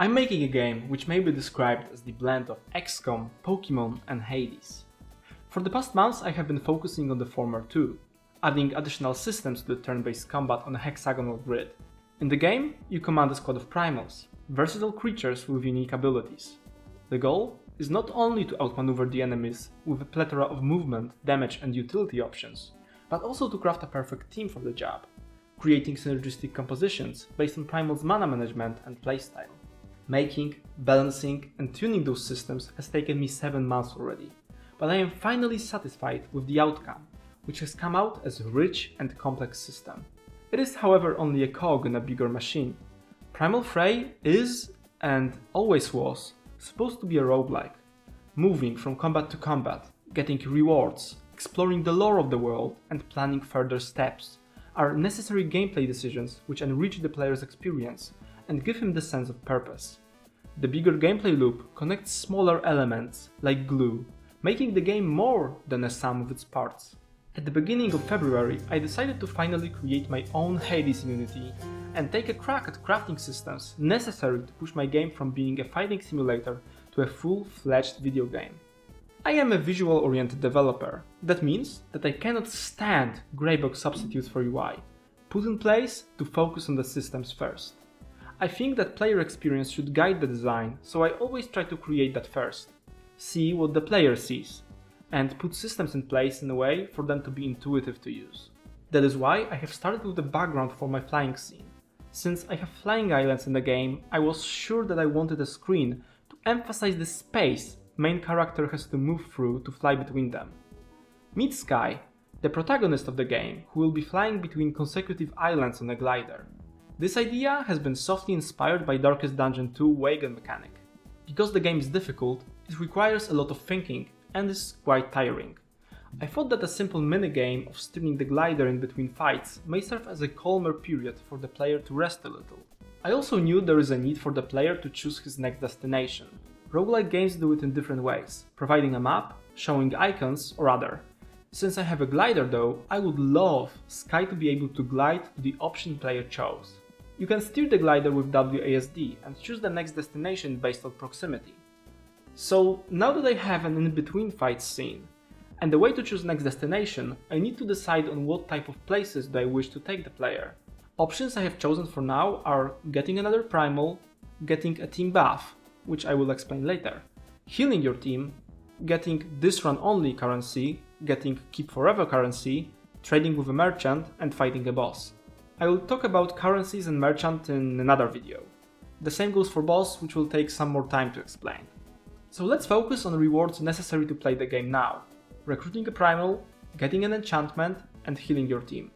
I'm making a game which may be described as the blend of XCOM, Pokemon and Hades. For the past months I have been focusing on the former two, adding additional systems to the turn-based combat on a hexagonal grid. In the game, you command a squad of primals, versatile creatures with unique abilities. The goal is not only to outmaneuver the enemies with a plethora of movement, damage and utility options, but also to craft a perfect team for the job, creating synergistic compositions based on Primal's mana management and playstyle. Making, balancing, and tuning those systems has taken me 7 months already, but I am finally satisfied with the outcome, which has come out as a rich and complex system. It is however only a cog in a bigger machine. Primal Fray is, and always was, supposed to be a roguelike, moving from combat to combat, getting rewards, exploring the lore of the world, and planning further steps are necessary gameplay decisions which enrich the player's experience and give him the sense of purpose. The bigger gameplay loop connects smaller elements, like glue, making the game more than a sum of its parts. At the beginning of February, I decided to finally create my own Hades Unity and take a crack at crafting systems necessary to push my game from being a fighting simulator to a full-fledged video game. I am a visual-oriented developer. That means that I cannot stand greybox substitutes for UI, put in place to focus on the systems first. I think that player experience should guide the design, so I always try to create that first. See what the player sees, and put systems in place in a way for them to be intuitive to use. That is why I have started with the background for my flying scene. Since I have flying islands in the game, I was sure that I wanted a screen to emphasize the space main character has to move through to fly between them. Meet Sky, the protagonist of the game, who will be flying between consecutive islands on a glider. This idea has been softly inspired by Darkest Dungeon 2 wagon mechanic. Because the game is difficult, it requires a lot of thinking and is quite tiring. I thought that a simple minigame of steering the glider in between fights may serve as a calmer period for the player to rest a little. I also knew there is a need for the player to choose his next destination. Roguelike games do it in different ways, providing a map, showing icons, or other. Since I have a glider though, I would love Sky to be able to glide to the option player chose. You can steer the glider with WASD and choose the next destination based on proximity. So now that I have an in-between fight scene, and the way to choose next destination, I need to decide on what type of places do I wish to take the player. Options I have chosen for now are getting another primal, getting a team buff, which I will explain later, healing your team, getting this run only currency, getting keep forever currency, trading with a merchant and fighting a boss. I will talk about currencies and merchant in another video. The same goes for boss, which will take some more time to explain. So let's focus on rewards necessary to play the game now. Recruiting a primal, getting an enchantment, and healing your team.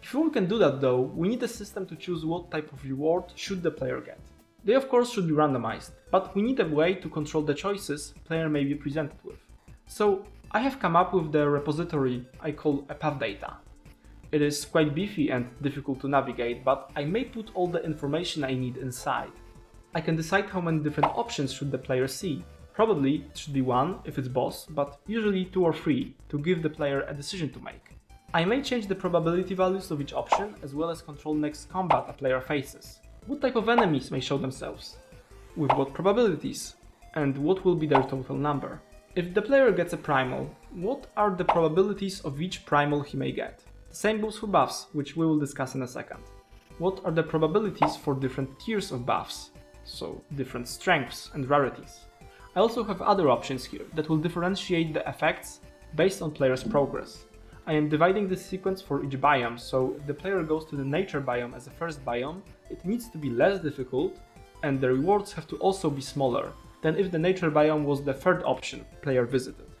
Before we can do that though, we need a system to choose what type of reward should the player get. They of course should be randomized, but we need a way to control the choices player may be presented with. So I have come up with the repository I call a path data. It is quite beefy and difficult to navigate, but I may put all the information I need inside. I can decide how many different options should the player see. Probably it should be one if it's boss, but usually two or three to give the player a decision to make. I may change the probability values of each option as well as control next combat a player faces. What type of enemies may show themselves? With what probabilities? And what will be their total number? If the player gets a primal, what are the probabilities of each primal he may get? Same goes for buffs, which we will discuss in a second. What are the probabilities for different tiers of buffs? So, different strengths and rarities. I also have other options here that will differentiate the effects based on player's progress. I am dividing the sequence for each biome, so if the player goes to the nature biome as the first biome, it needs to be less difficult and the rewards have to also be smaller than if the nature biome was the third option player visited.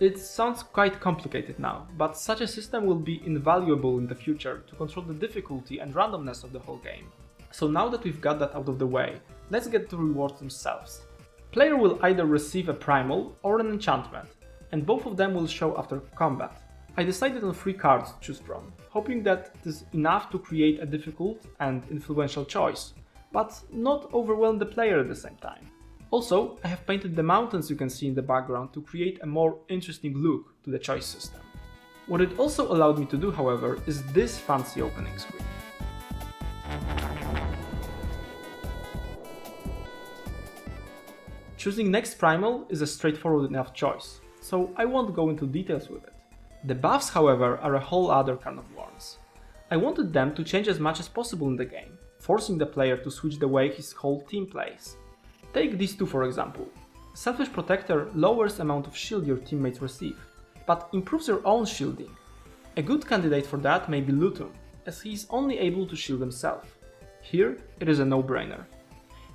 It sounds quite complicated now, but such a system will be invaluable in the future to control the difficulty and randomness of the whole game. So now that we've got that out of the way, let's get to rewards themselves. Player will either receive a primal or an enchantment, and both of them will show after combat. I decided on three cards to choose from, hoping that it is enough to create a difficult and influential choice, but not overwhelm the player at the same time. Also, I have painted the mountains you can see in the background to create a more interesting look to the choice system. What it also allowed me to do, however, is this fancy opening screen. Choosing next primal is a straightforward enough choice, so I won't go into details with it. The buffs, however, are a whole other kind of worms. I wanted them to change as much as possible in the game, forcing the player to switch the way his whole team plays. Take these two for example. Selfish Protector lowers amount of shield your teammates receive, but improves your own shielding. A good candidate for that may be Lutum, as he is only able to shield himself. Here, it is a no-brainer.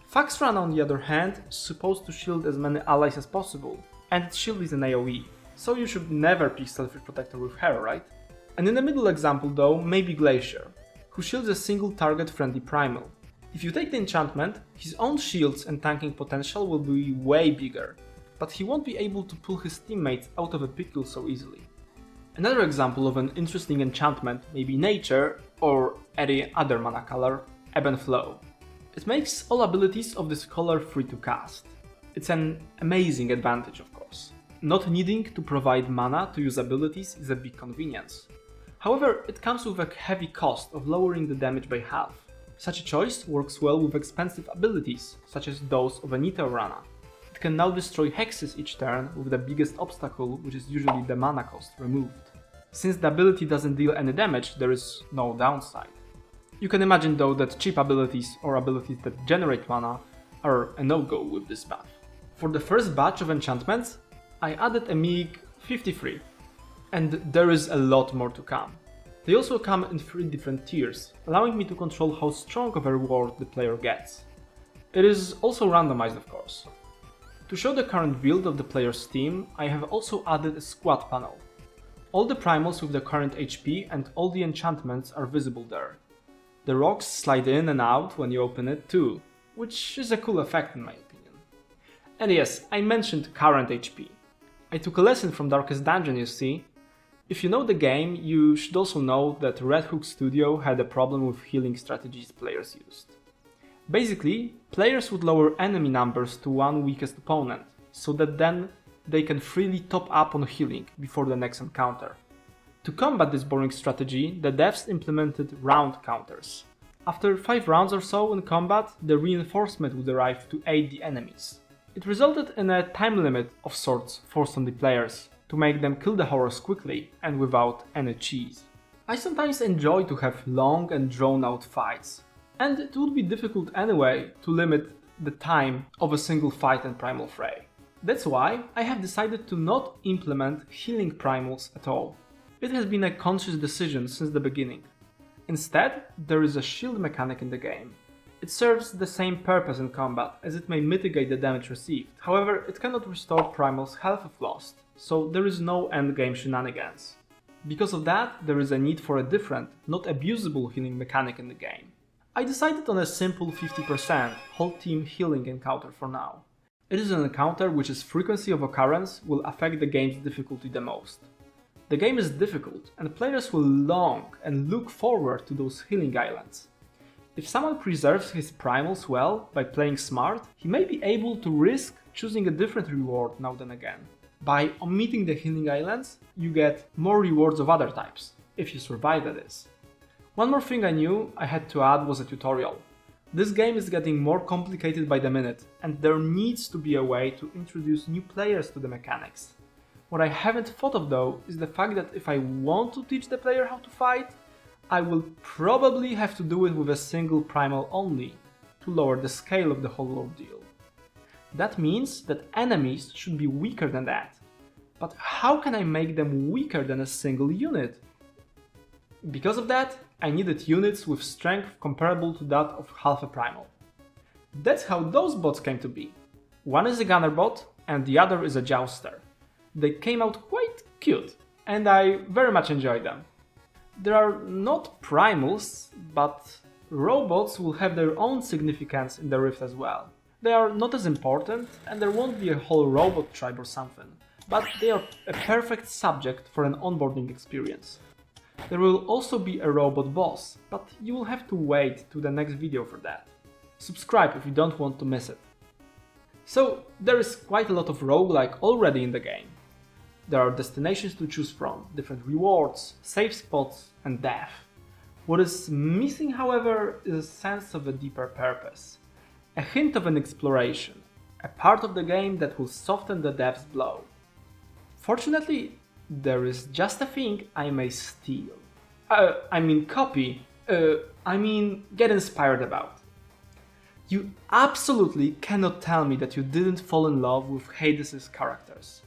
Faxran on the other hand is supposed to shield as many allies as possible, and its shield is an AoE, so you should never pick Selfish Protector with her, right? And in the middle example though, maybe Glacier, who shields a single target friendly primal. If you take the enchantment, his own shields and tanking potential will be way bigger, but he won't be able to pull his teammates out of a pickle so easily. Another example of an interesting enchantment may be Nature, or any other mana color, Ebb and Flow. It makes all abilities of this color free to cast. It's an amazing advantage of course. Not needing to provide mana to use abilities is a big convenience. However, it comes with a heavy cost of lowering the damage by half. Such a choice works well with expensive abilities, such as those of Anita Rana. It can now destroy hexes each turn with the biggest obstacle, which is usually the mana cost, removed. Since the ability doesn't deal any damage, there is no downside. You can imagine though that cheap abilities or abilities that generate mana are a no-go with this buff. For the first batch of enchantments, I added a meek 53, and there is a lot more to come. They also come in three different tiers, allowing me to control how strong of a reward the player gets. It is also randomized of course. To show the current build of the player's team, I have also added a squad panel. All the primals with the current HP and all the enchantments are visible there. The rocks slide in and out when you open it too, which is a cool effect in my opinion. And yes, I mentioned current HP. I took a lesson from Darkest Dungeon, you see. If you know the game, you should also know that Red Hook Studio had a problem with healing strategies players used. Basically, players would lower enemy numbers to one weakest opponent, so that then they can freely top up on healing before the next encounter. To combat this boring strategy, the devs implemented round counters. After 5 rounds or so in combat, the reinforcement would arrive to aid the enemies. It resulted in a time limit of sorts forced on the players, to make them kill the horrors quickly and without any cheese. I sometimes enjoy to have long and drawn out fights, and it would be difficult anyway to limit the time of a single fight in Primal Fray. That's why I have decided to not implement healing primals at all. It has been a conscious decision since the beginning. Instead, there is a shield mechanic in the game. It serves the same purpose in combat, as it may mitigate the damage received. However, it cannot restore Primal's health if lost, so there is no endgame shenanigans. Because of that, there is a need for a different, not abusable healing mechanic in the game. I decided on a simple 50% whole team healing encounter for now. It is an encounter which its frequency of occurrence will affect the game's difficulty the most. The game is difficult, and players will long and look forward to those healing islands. If someone preserves his primals well by playing smart, he may be able to risk choosing a different reward now than again. By omitting the healing islands, you get more rewards of other types, if you survive that is. One more thing I knew I had to add was a tutorial. This game is getting more complicated by the minute, and there needs to be a way to introduce new players to the mechanics. What I haven't thought of though is the fact that if I want to teach the player how to fight, I will probably have to do it with a single primal only, to lower the scale of the whole ordeal. That means that enemies should be weaker than that. But how can I make them weaker than a single unit? Because of that, I needed units with strength comparable to that of half a primal. That's how those bots came to be. One is a gunner bot and the other is a jouster. They came out quite cute and I very much enjoyed them. There are not primals, but robots will have their own significance in the Rift as well. They are not as important and there won't be a whole robot tribe or something, but they are a perfect subject for an onboarding experience. There will also be a robot boss, but you will have to wait to the next video for that. Subscribe if you don't want to miss it. So there is quite a lot of roguelike already in the game. There are destinations to choose from, different rewards, safe spots and death. What is missing however is a sense of a deeper purpose. A hint of an exploration, a part of the game that will soften the devs' blow. Fortunately, there is just a thing I may steal. Uh, I mean copy, uh, I mean get inspired about. You absolutely cannot tell me that you didn't fall in love with Hades' characters.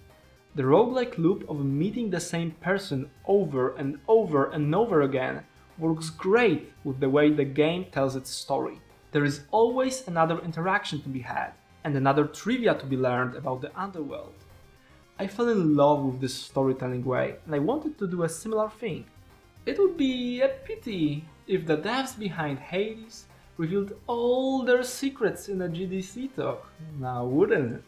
The roguelike loop of meeting the same person over and over and over again works great with the way the game tells its story. There is always another interaction to be had and another trivia to be learned about the underworld. I fell in love with this storytelling way and I wanted to do a similar thing. It would be a pity if the devs behind Hades revealed all their secrets in a GDC talk, now wouldn't it?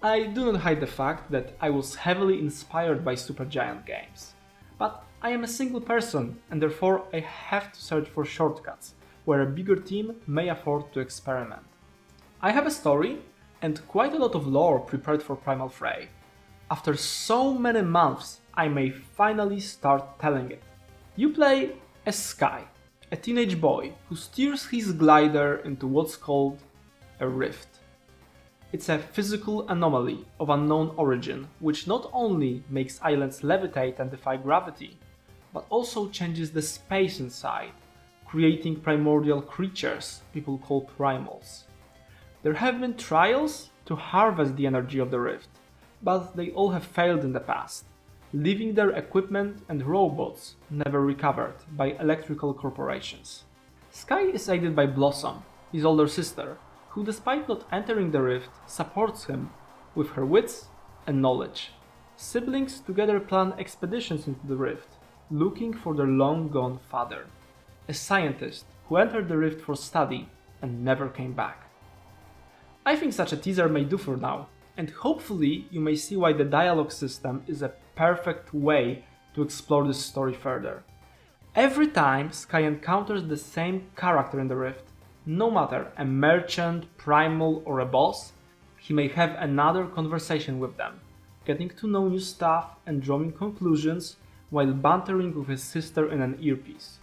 I do not hide the fact that I was heavily inspired by Supergiant games, but I am a single person and therefore I have to search for shortcuts where a bigger team may afford to experiment. I have a story and quite a lot of lore prepared for Primal Fray. After so many months, I may finally start telling it. You play as Sky, a teenage boy who steers his glider into what's called a rift. It's a physical anomaly of unknown origin, which not only makes islands levitate and defy gravity, but also changes the space inside, creating primordial creatures people call primals. There have been trials to harvest the energy of the rift, but they all have failed in the past, leaving their equipment and robots never recovered by electrical corporations. Sky is aided by Blossom, his older sister, who despite not entering the rift, supports him with her wits and knowledge. Siblings together plan expeditions into the rift, looking for their long-gone father, a scientist who entered the rift for study and never came back. I think such a teaser may do for now, and hopefully you may see why the dialogue system is a perfect way to explore this story further. Every time Sky encounters the same character in the Rift, no matter a merchant, primal or a boss, he may have another conversation with them, getting to know new stuff and drawing conclusions while bantering with his sister in an earpiece.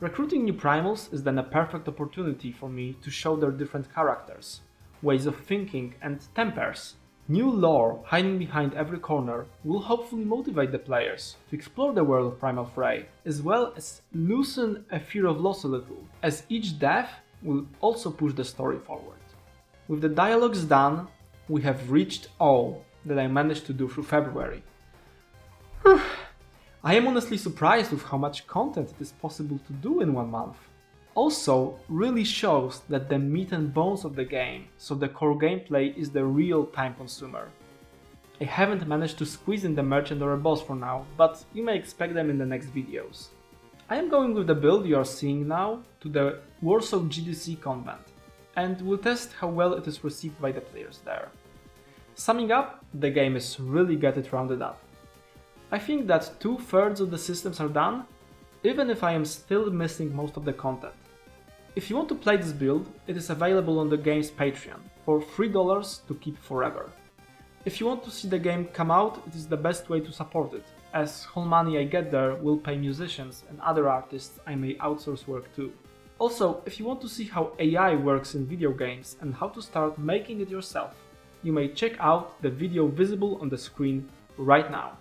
Recruiting new primals is then a perfect opportunity for me to show their different characters, ways of thinking and tempers New lore hiding behind every corner will hopefully motivate the players to explore the world of Primal Fray, as well as loosen a fear of loss a little, as each death will also push the story forward. With the dialogues done, we have reached all that I managed to do through February. I am honestly surprised with how much content it is possible to do in one month also really shows that the meat and bones of the game, so the core gameplay is the real time consumer. I haven't managed to squeeze in the merchant or a boss for now, but you may expect them in the next videos. I am going with the build you are seeing now to the Warsaw GDC convent, and will test how well it is received by the players there. Summing up, the game is really get it rounded up. I think that two thirds of the systems are done, even if I am still missing most of the content. If you want to play this build, it is available on the game's Patreon for $3 to keep forever. If you want to see the game come out, it is the best way to support it, as whole money I get there will pay musicians and other artists I may outsource work to. Also, if you want to see how AI works in video games and how to start making it yourself, you may check out the video visible on the screen right now.